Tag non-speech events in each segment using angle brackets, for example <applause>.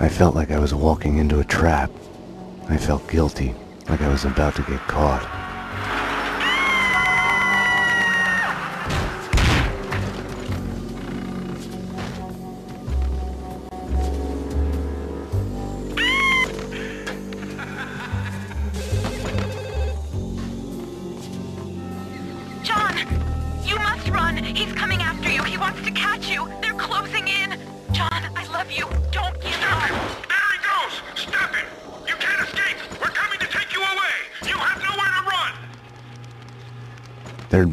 I felt like I was walking into a trap. I felt guilty, like I was about to get caught.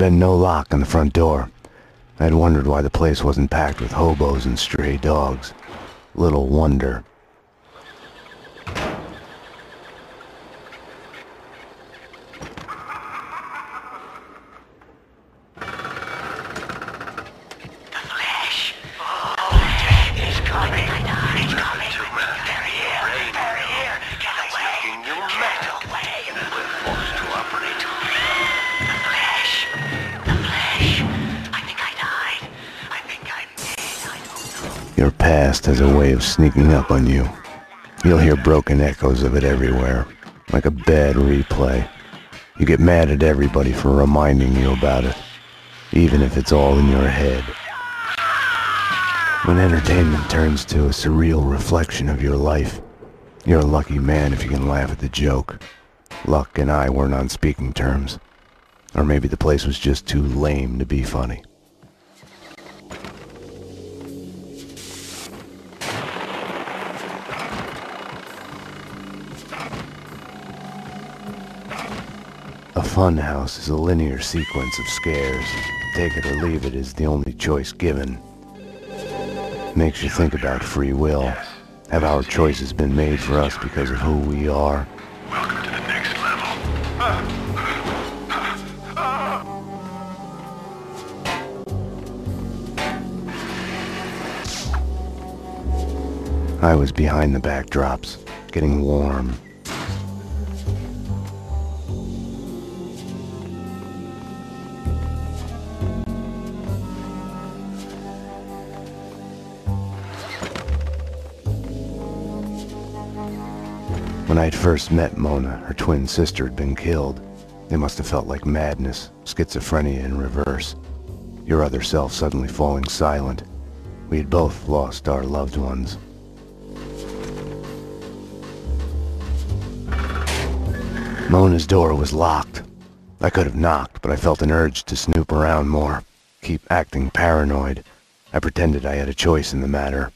Had no lock on the front door. I'd wondered why the place wasn't packed with hobos and stray dogs. Little wonder. Your past has a way of sneaking up on you. You'll hear broken echoes of it everywhere, like a bad replay. You get mad at everybody for reminding you about it, even if it's all in your head. When entertainment turns to a surreal reflection of your life, you're a lucky man if you can laugh at the joke. Luck and I weren't on speaking terms. Or maybe the place was just too lame to be funny. A fun house is a linear sequence of scares. Take it or leave it is the only choice given. Makes you think about free will. Have our choices been made for us because of who we are? Welcome to the next level. I was behind the backdrops, getting warm. When I'd first met Mona, her twin sister had been killed. It must have felt like madness, schizophrenia in reverse. Your other self suddenly falling silent. We had both lost our loved ones. Mona's door was locked. I could have knocked, but I felt an urge to snoop around more, keep acting paranoid. I pretended I had a choice in the matter.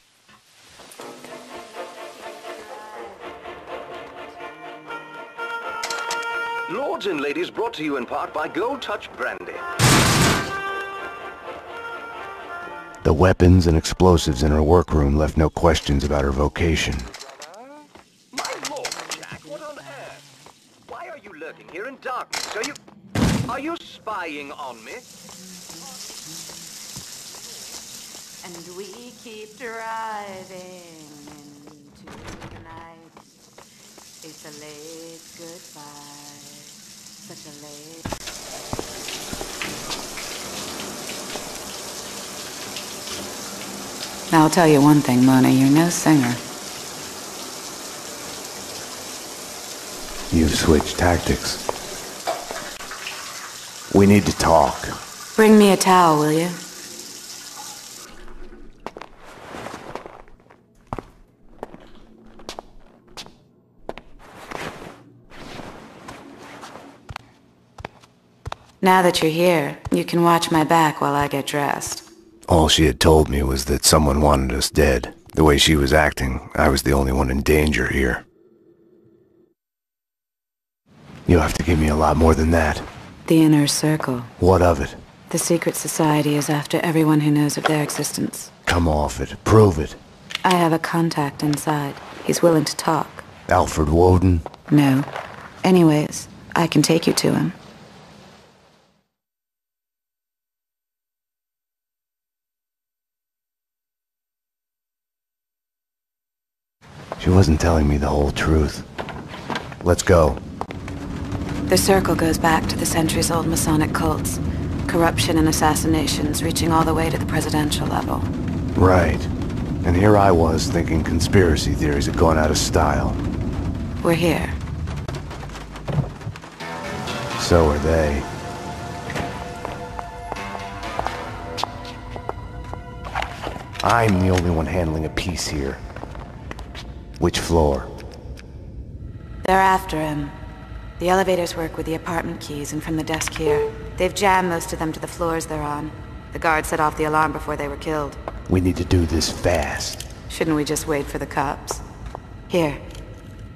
Lords and ladies, brought to you in part by Gold Touch Brandy. The weapons and explosives in her workroom left no questions about her vocation. My lord, Jack, what on earth? Why are you lurking here in darkness? Are you... Are you spying on me? And we keep driving into the night. It's a late goodbye. Such a late. Now, I'll tell you one thing, Mona. You're no singer. You've switched tactics. We need to talk. Bring me a towel, will you? Now that you're here, you can watch my back while I get dressed. All she had told me was that someone wanted us dead. The way she was acting, I was the only one in danger here. You have to give me a lot more than that. The inner circle. What of it? The secret society is after everyone who knows of their existence. Come off it. Prove it. I have a contact inside. He's willing to talk. Alfred Woden? No. Anyways, I can take you to him. Wasn't telling me the whole truth. Let's go. The circle goes back to the centuries-old Masonic cults. Corruption and assassinations reaching all the way to the presidential level. Right. And here I was thinking conspiracy theories had gone out of style. We're here. So are they. I'm the only one handling a piece here. Which floor? They're after him. The elevators work with the apartment keys and from the desk here. They've jammed most of them to the floors they're on. The guard set off the alarm before they were killed. We need to do this fast. Shouldn't we just wait for the cops? Here,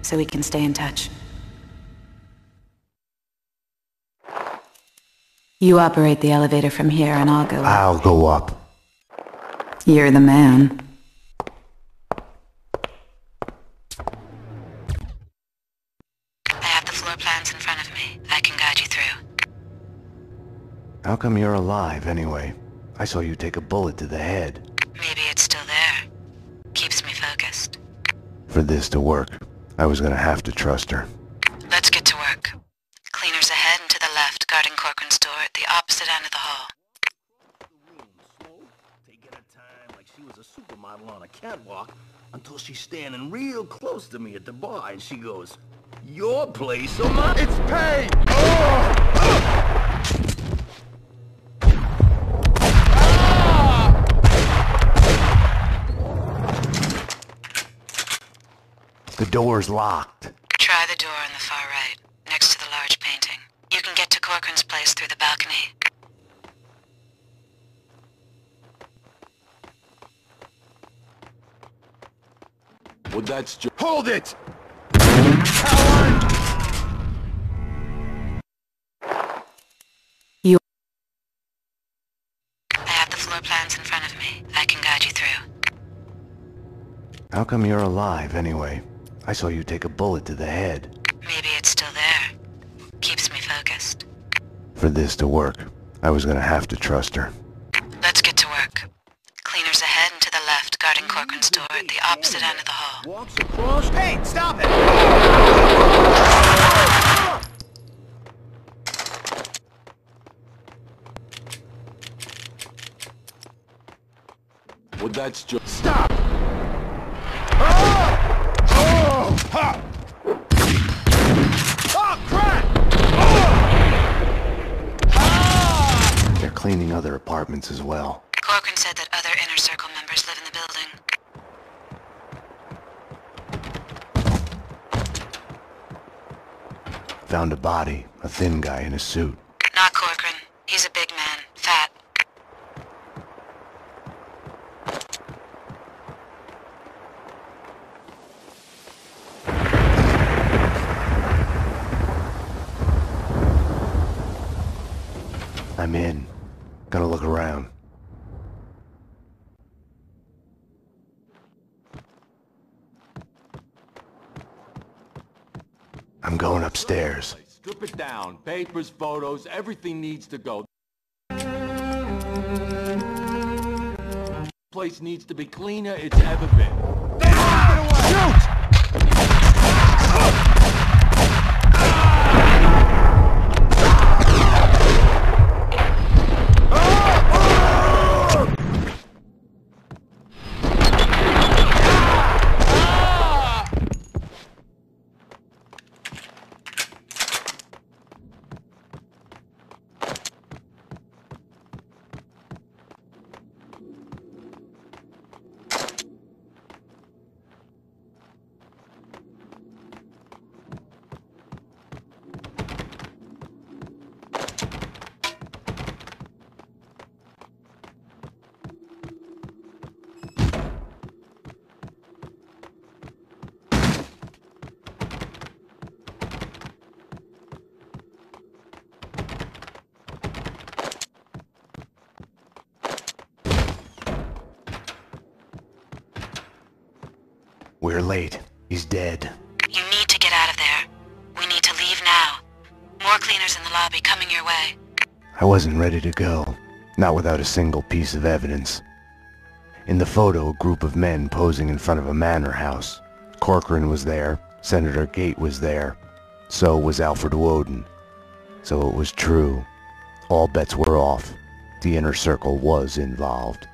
so we can stay in touch. You operate the elevator from here and I'll go up. I'll go up. You're the man. I have the floor plans in front of me. I can guide you through. How come you're alive, anyway? I saw you take a bullet to the head. Maybe it's still there. Keeps me focused. For this to work, I was gonna have to trust her. Let's get to work. Cleaners ahead and to the left, guarding Corcoran's door at the opposite end of the hall. Taking her time like she was a supermodel on a catwalk until she's standing real close to me at the bar and she goes, Your place or mine? It's paid! The door's locked. Try the door on the far right, next to the large painting. You can get to Corcoran's place through the balcony. Well, that's just... Hold it! You... I have the floor plans in front of me. I can guide you through. How come you're alive, anyway? I saw you take a bullet to the head. Maybe it's still there. Keeps me focused. For this to work, I was gonna have to trust her. Let's get to work. Cleaners ahead and to the left, guarding Corcoran's door at the opposite end of the hall. Walks across. Hey, stop it! Well, that's just... Stop! Oh! Oh! Ha! Oh, crap! They're cleaning other apartments as well. Corcoran said that other Inner Circle members live in the building. Found a body, a thin guy in a suit. Not Corcoran. He's a big man. Fat. I'm in. Gonna look around. I'm going upstairs. Strip it down. Papers, photos, everything needs to go. Place needs to be cleaner it's ever been. Shoot! We're late. He's dead. You need to get out of there. We need to leave now. More cleaners in the lobby coming your way. I wasn't ready to go. Not without a single piece of evidence. In the photo, a group of men posing in front of a manor house. Corcoran was there. Senator Gate was there. So was Alfred Woden. So it was true. All bets were off. The inner circle was involved.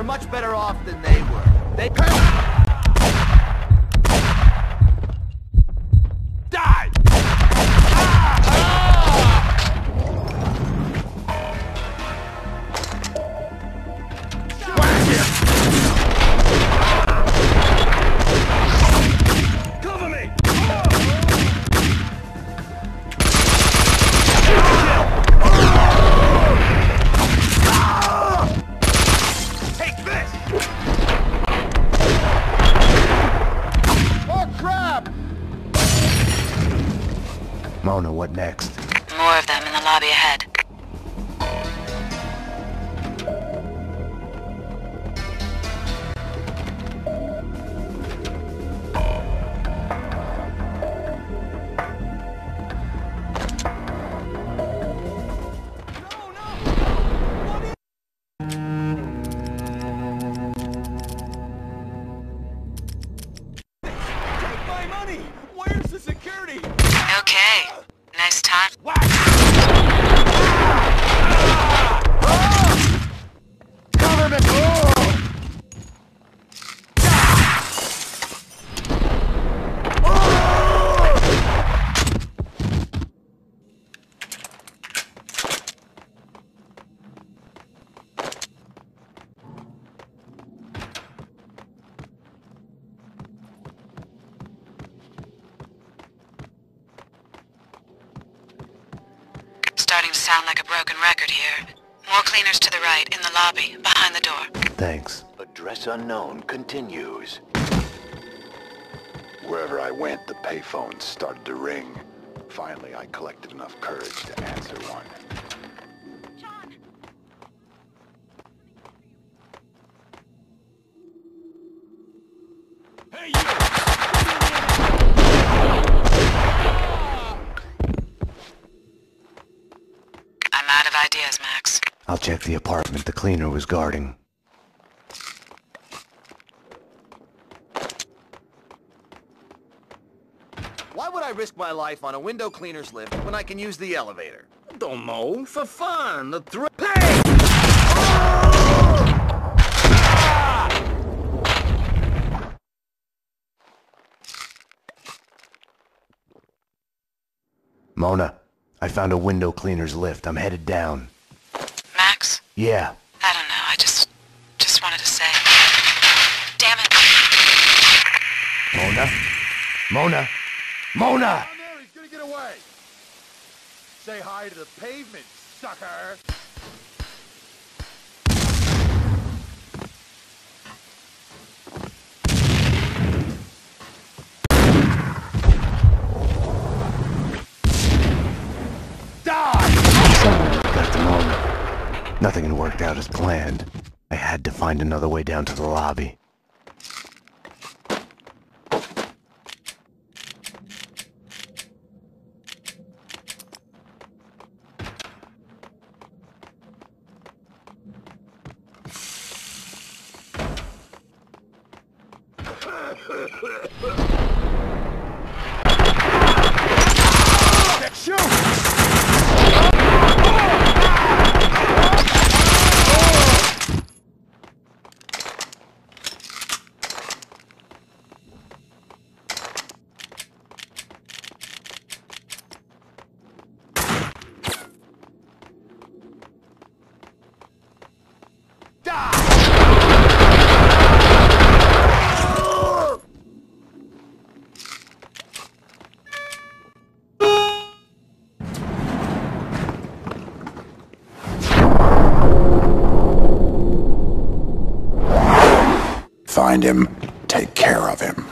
We're much better off than they were. They... broken record here. More cleaners to the right, in the lobby, behind the door. Thanks. Address unknown continues. Wherever I went, the payphones started to ring. Finally, I collected enough courage to answer one. Hey, you! I'm out of ideas, Max. I'll check the apartment the cleaner was guarding. Why would I risk my life on a window cleaner's lift when I can use the elevator? Don't know. For fun. The thrill. Hey! Mona, I found a window cleaner's lift. I'm headed down. Max? Yeah, I don't know. I just... just wanted to say... Damn it. Mona? Mona? Mona! Down there, he's gonna get away. Say hi to the pavement, sucker. Nothing had worked out as planned. I had to find another way down to the lobby. Find him, take care of him.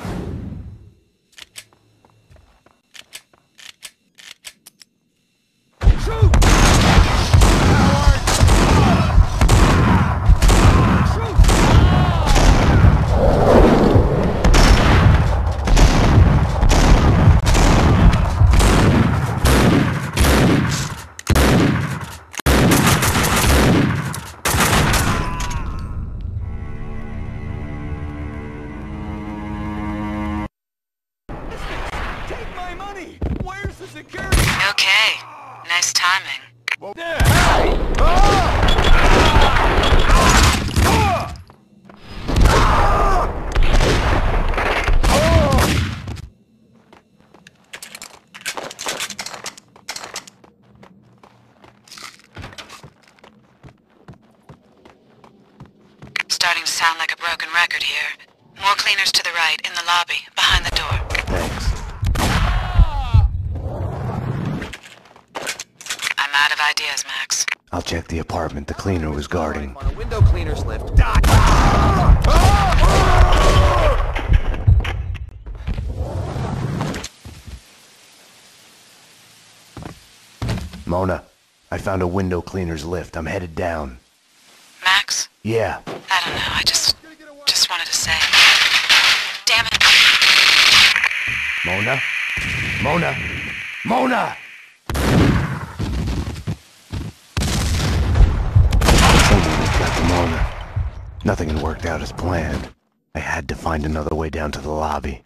Out of ideas, Max. I'll check the apartment the cleaner was guarding. On a window cleaner's lift. Mona, I found a window cleaner's lift. I'm headed down. Max? Yeah, I don't know, I just... just wanted to say... Damn it. Mona? Mona? Mona! Someone had got to Mona. Nothing had worked out as planned. I had to find another way down to the lobby.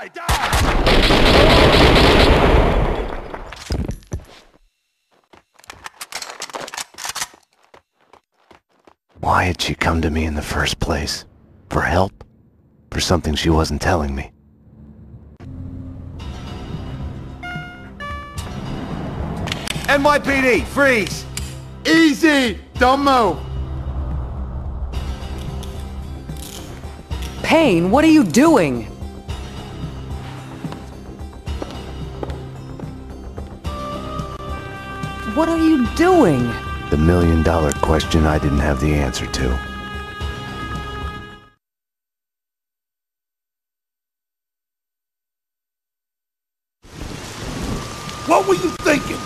Die! Die! Why had she come to me in the first place? For help? For something she wasn't telling me? NYPD, freeze! Easy! Don't move! Payne, what are you doing? What are you doing? The million dollar question I didn't have the answer to. What were you thinking?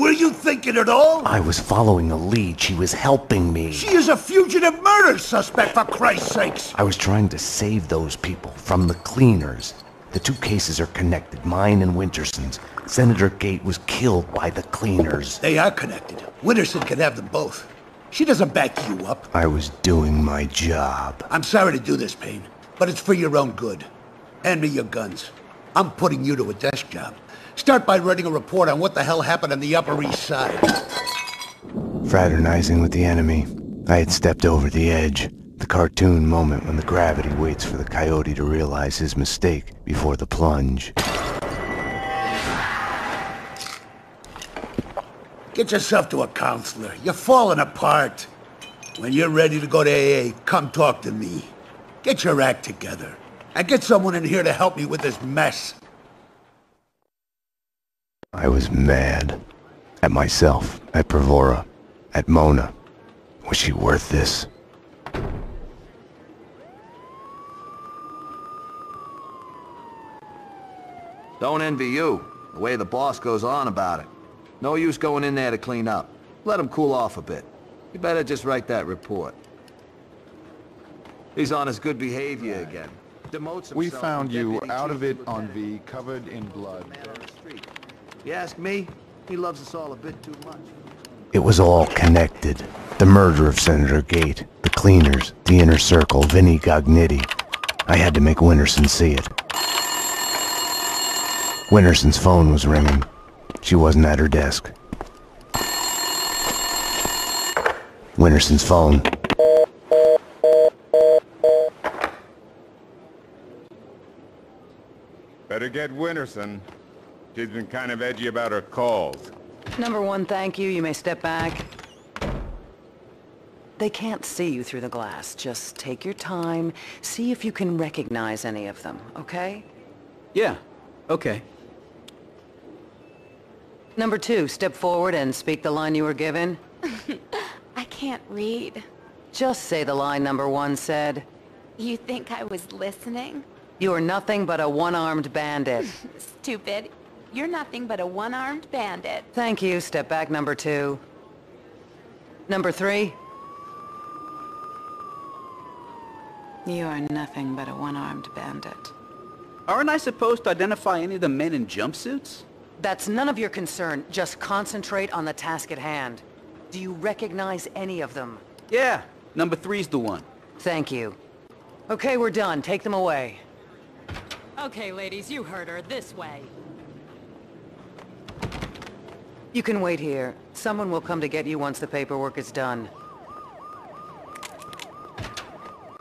Were you thinking at all? I was following a lead. She was helping me. She is a fugitive murder suspect, for Christ's sakes! I was trying to save those people from the cleaners. The two cases are connected, mine and Winterson's. Senator Gate was killed by the cleaners. They are connected. Winterson can have them both. She doesn't back you up. I was doing my job. I'm sorry to do this, Payne, but it's for your own good. Hand me your guns. I'm putting you to a desk job. Start by writing a report on what the hell happened on the Upper East Side. Fraternizing with the enemy, I had stepped over the edge. The cartoon moment when the gravity waits for the coyote to realize his mistake before the plunge. Get yourself to a counselor. You're falling apart. When you're ready to go to AA, come talk to me. Get your act together. And get someone in here to help me with this mess. I was mad. At myself, at Bravura, at Mona. Was she worth this? Don't envy you, the way the boss goes on about it. No use going in there to clean up. Let him cool off a bit. You better just write that report. He's on his good behavior again. Demotes We found you out of it on. V, covered in blood. Man on the street. You ask me, he loves us all a bit too much. It was all connected. The murder of Senator Gate, the cleaners, the inner circle, Vinnie Gognitti. I had to make Winterson see it. Winterson's phone was ringing. She wasn't at her desk. Winterson's phone. Better get Winterson. She's been kind of edgy about her calls. Number one, thank you. You may step back. They can't see you through the glass. Just take your time. See if you can recognize any of them, okay? Yeah, okay. Number two, step forward and speak the line you were given. <laughs> I can't read. Just say the line number one said. You think I was listening? You are nothing but a one-armed bandit. <laughs> Stupid. You're nothing but a one-armed bandit. Thank you. Step back, number two. Number three. You are nothing but a one-armed bandit. Aren't I supposed to identify any of the men in jumpsuits? That's none of your concern. Just concentrate on the task at hand. Do you recognize any of them? Yeah, number three's the one. Thank you. Okay, we're done. Take them away. Okay, ladies, you heard her. This way. You can wait here. Someone will come to get you once the paperwork is done.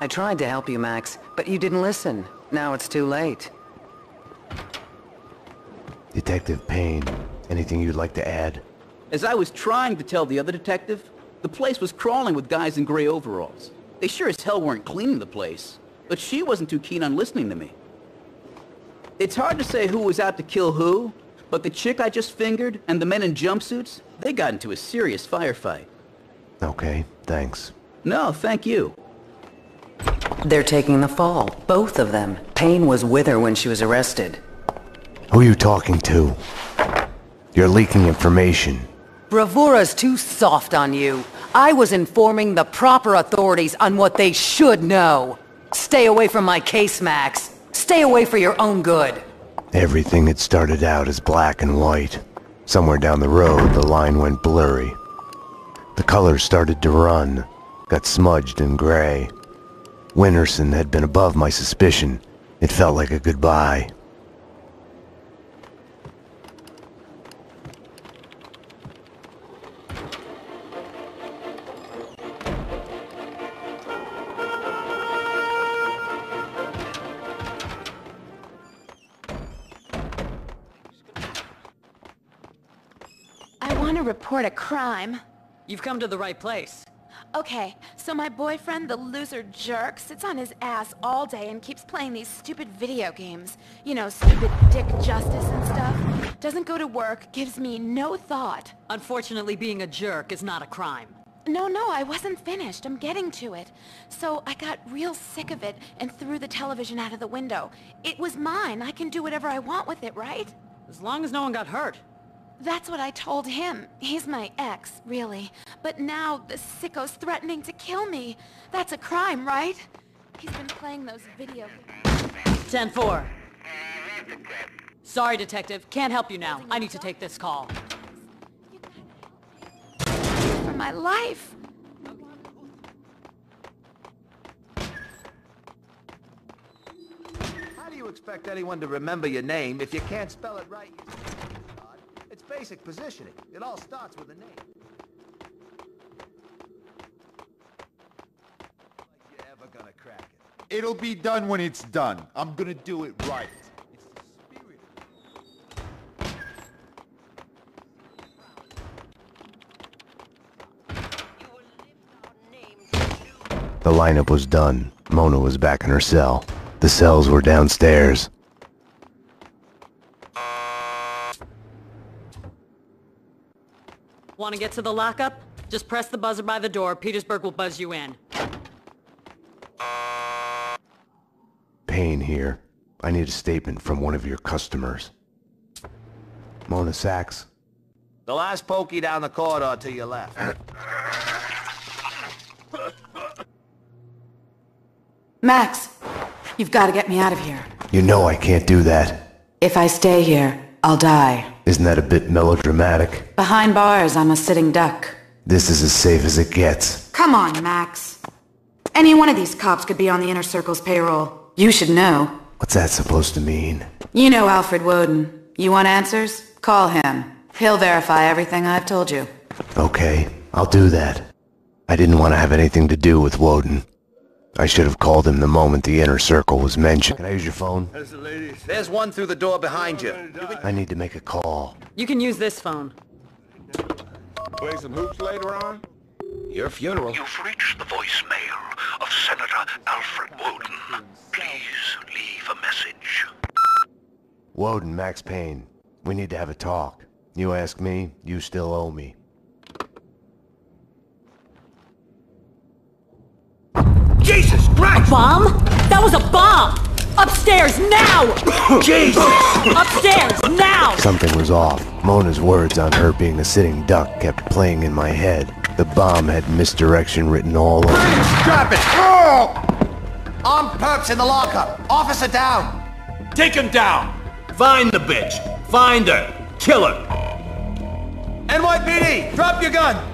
I tried to help you, Max, but you didn't listen. Now it's too late. Detective Payne, anything you'd like to add? As I was trying to tell the other detective, the place was crawling with guys in gray overalls. They sure as hell weren't cleaning the place, but she wasn't too keen on listening to me. It's hard to say who was out to kill who, but the chick I just fingered and the men in jumpsuits, they got into a serious firefight. Okay, thanks. No, thank you. They're taking the fall. Both of them. Payne was with her when she was arrested. Who are you talking to? You're leaking information. Bravura's too soft on you. I was informing the proper authorities on what they should know. Stay away from my case, Max. Stay away for your own good. Everything had started out as black and white. Somewhere down the road, the line went blurry. The colors started to run, got smudged and gray. Winterson had been above my suspicion. It felt like a goodbye. I want to report a crime. You've come to the right place. Okay, so my boyfriend, the loser jerk, sits on his ass all day and keeps playing these stupid video games. You know, stupid dick justice and stuff. Doesn't go to work, gives me no thought. Unfortunately, being a jerk is not a crime. No, no, I wasn't finished. I'm getting to it. So I got real sick of it and threw the television out of the window. It was mine. I can do whatever I want with it, right? As long as no one got hurt. That's what I told him. He's my ex, really. But now the sicko's threatening to kill me. That's a crime, right? He's been playing those video games. 10-4. Sorry, Detective. Can't help you now. I need to take this call. For my life. How do you expect anyone to remember your name if you can't spell it right? It's basic positioning. It all starts with a name. Like you're ever gonna crack it. It'll be done when it's done. I'm gonna do it right. The lineup was done. Mona was back in her cell. The cells were downstairs. Want to get to the lockup? Just press the buzzer by the door. Petersburg will buzz you in. Payne here. I need a statement from one of your customers. Mona Sax? The last pokey down the corridor to your left. <coughs> Max, you've got to get me out of here. You know I can't do that. If I stay here, I'll die. Isn't that a bit melodramatic? Behind bars, I'm a sitting duck. This is as safe as it gets. Come on, Max. Any one of these cops could be on the Inner Circle's payroll. You should know. What's that supposed to mean? You know Alfred Woden. You want answers? Call him. He'll verify everything I've told you. Okay, I'll do that. I didn't want to have anything to do with Woden. I should have called him the moment the Inner Circle was mentioned. Can I use your phone? There's one through the door behind you. I need to make a call. You can use this phone. Play some hoops later on? Your funeral. You've reached the voicemail of Senator Alfred Woden. Please leave a message. Woden, Max Payne. We need to have a talk. You ask me, you still owe me. Jesus Christ! Bomb? That was a bomb! Upstairs, now! <coughs> Jesus! Upstairs, now! Something was off. Mona's words on her being a sitting duck kept playing in my head. The bomb had misdirection written all over it. Drop it! Oh! Armed perps in the lockup. Officer down. Take him down! Find the bitch! Find her! Kill her! NYPD, drop your gun!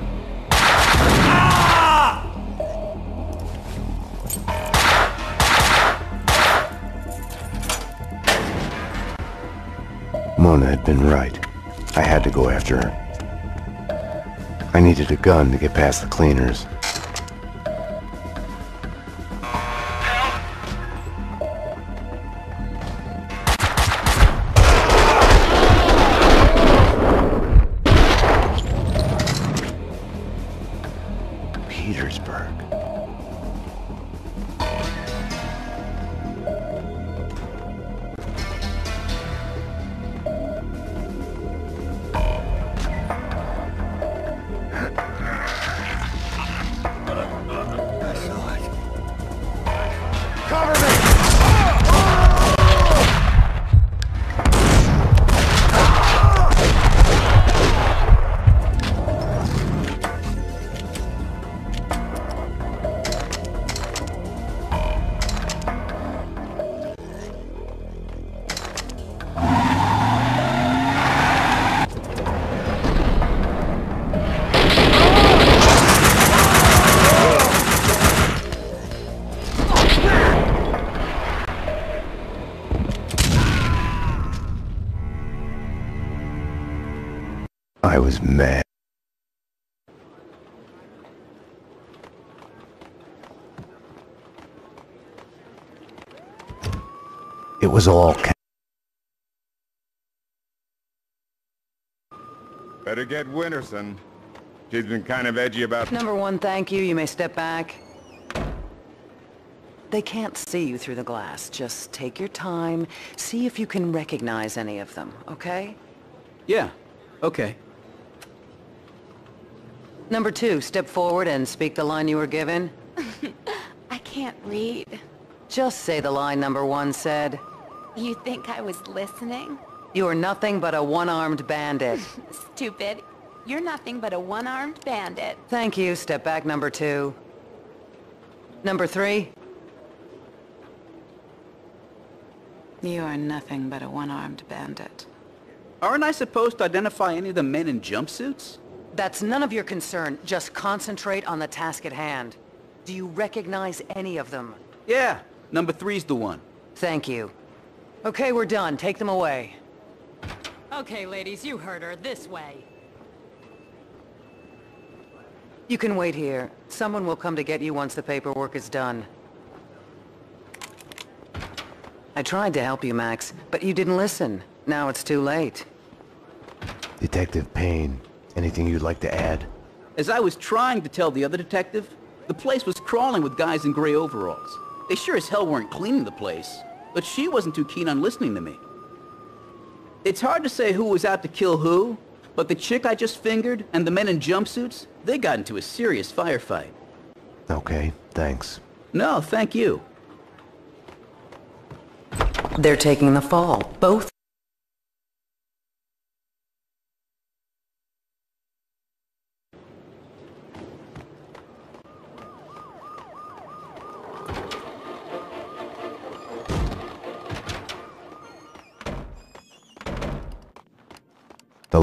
Mona had been right. I had to go after her. I needed a gun to get past the cleaners. Petersburg. Was mad. It was all ca- Better get Winterson. She's been kind of edgy about... Number one, thank you. You may step back. They can't see you through the glass. Just take your time. See if you can recognize any of them, okay? Yeah, okay. Number two, step forward and speak the line you were given. <laughs> I can't read. Just say the line number one said. You think I was listening? You are nothing but a one-armed bandit. <laughs> Stupid. You're nothing but a one-armed bandit. Thank you. Step back, number two. Number three. You are nothing but a one-armed bandit. Aren't I supposed to identify any of the men in jumpsuits? That's none of your concern. Just concentrate on the task at hand. Do you recognize any of them? Yeah, number three's the one. Thank you. Okay, we're done. Take them away. Okay, ladies, you heard her. This way. You can wait here. Someone will come to get you once the paperwork is done. I tried to help you, Max, but you didn't listen. Now it's too late. Detective Payne, anything you'd like to add? As I was trying to tell the other detective, the place was crawling with guys in gray overalls. They sure as hell weren't cleaning the place, but she wasn't too keen on listening to me. It's hard to say who was out to kill who, but the chick I just fingered and the men in jumpsuits, they got into a serious firefight. Okay, thanks. No, thank you. They're taking the fall. Both.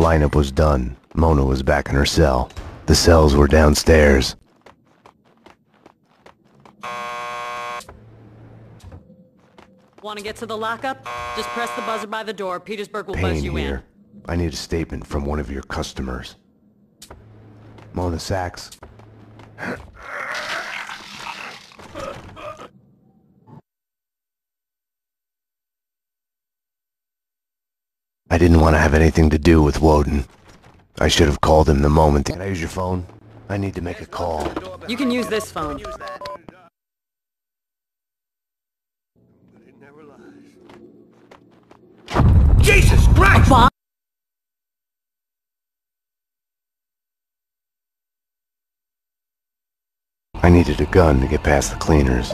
Lineup was done. Mona was back in her cell. The cells were downstairs. Want to get to the lockup? Just press the buzzer by the door. Petersburg will buzz Payne you here. I need a statement from one of your customers. Mona Sax. I didn't want to have anything to do with Woden. I should have called him the moment. Can I use your phone? I need to make a call. You can use this phone. Jesus Christ! I needed a gun to get past the cleaners.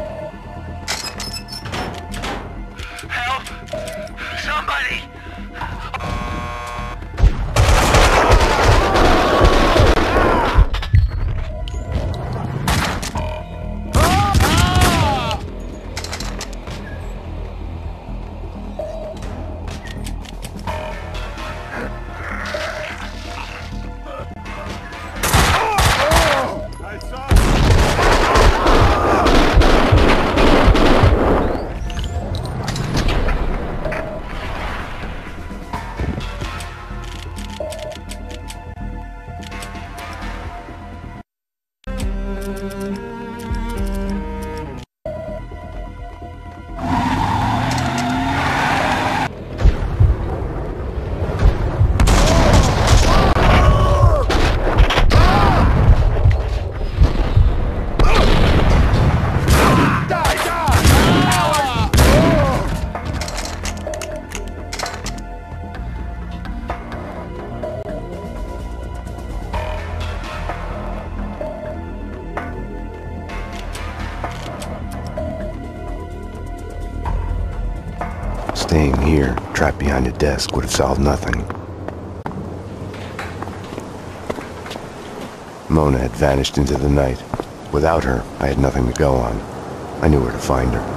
Trapped behind a desk, would have solved nothing. Mona had vanished into the night. Without her, I had nothing to go on. I knew where to find her.